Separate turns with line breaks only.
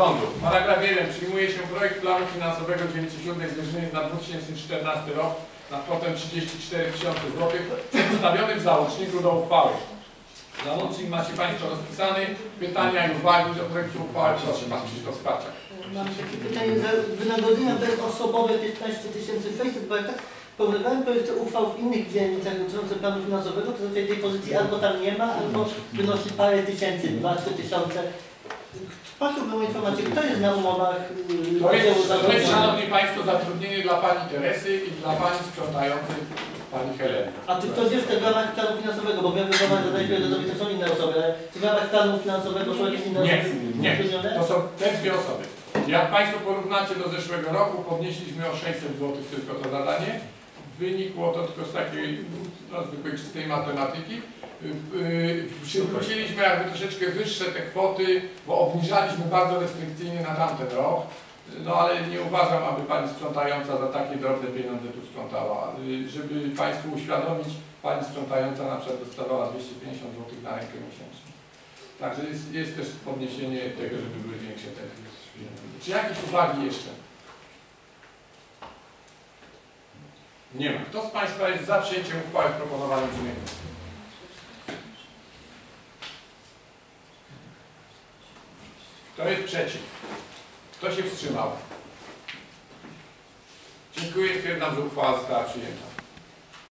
Paragraf 1. Przyjmuje się projekt planu finansowego dzielnicy siódmej Zderzyny na 2014 rok na kwotę 34 tysiące złotych przedstawiony w załączniku do uchwały. Załącznik macie Państwo rozpisany. Pytania i uwagi do projektu uchwały. Proszę Pan Krzysztof Spaczak.
Mam takie pytanie, wynagrodzenia bezosobowe 15 600, bo jak tak porównywałem projekty uchwał w innych dzielnicach dotyczących planu finansowego, to tutaj tej pozycji albo tam nie ma, albo wynosi parę tysięcy, 2-3 tysiące. O informację, kto jest na umowach yy,
To jest, to jest? Szanowni Państwo, zatrudnienie dla Pani Teresy i dla Pani sprzątającej Pani Heleny.
A czy ktoś jest w ramach planu finansowego, bo wiem, że w zadań kredytowych to są inne osoby, ale czy w ramach planu finansowego są jakieś inne
Nie,
osoby
nie.
zatrudnione?
To są te dwie osoby. Jak Państwo porównacie do zeszłego roku, podnieśliśmy o 600 zł tylko to zadanie. Wynikło to tylko z takiej no, zwykłej czystej matematyki. Yy, yy, Przywróciliśmy jakby troszeczkę wyższe te kwoty, bo obniżaliśmy bardzo restrykcyjnie na tamten rok. No ale nie uważam, aby Pani sprzątająca za takie drobne pieniądze tu sprzątała. Yy, Żeby Państwu uświadomić, Pani sprzątająca na przykład dostawała 250 zł na rękę miesięcznie. Także jest, jest też podniesienie tego, żeby były większe te. Czy jakieś uwagi jeszcze? Nie ma. Kto z Państwa jest za przyjęciem uchwały w proponowanym brzmieniu? Kto jest przeciw? Kto się wstrzymał? Dziękuję. Stwierdzam, że uchwała została przyjęta.